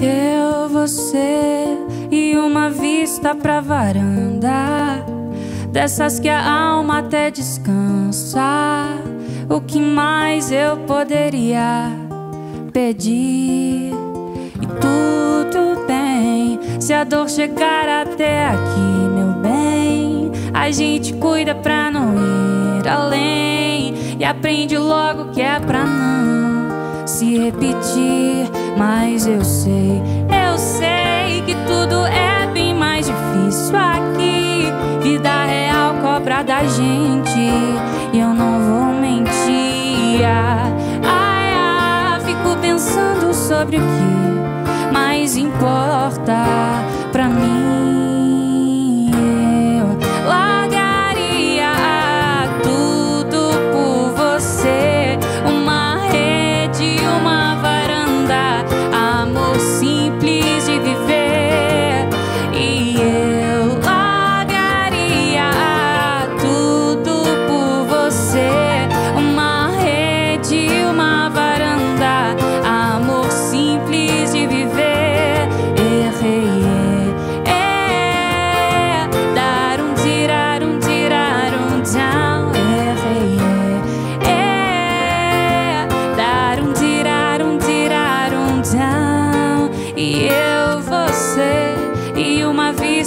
Eu, você e uma vista pra varanda. Dessas que a alma até descansa. O que mais eu poderia pedir? E tudo bem Se a dor chegar até aqui, meu bem. A gente cuida pra não ir além. E aprende logo que é pra não se repetir mas eu sei, eu sei que tudo é bem mais difícil aqui. Vida real cobra da gente e eu não vou mentir. Ai, ai, fico pensando sobre o que mais importa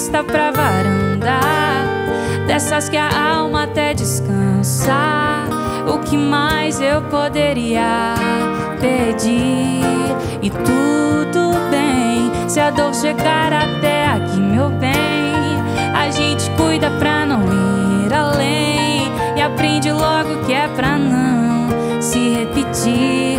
vista pra varanda. Dessas que a alma até descansa O que mais eu poderia pedir? E tudo bem Se a dor chegar até aqui, meu bem A gente cuida pra não ir além. E aprende logo que é pra não se repetir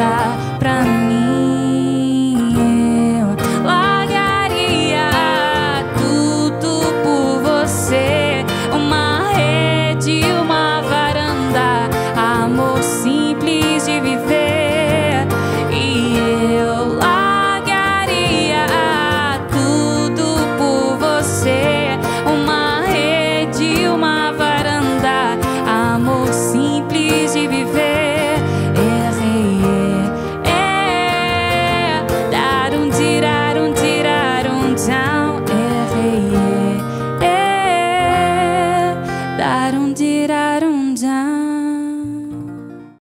importa pra mim. mudaram de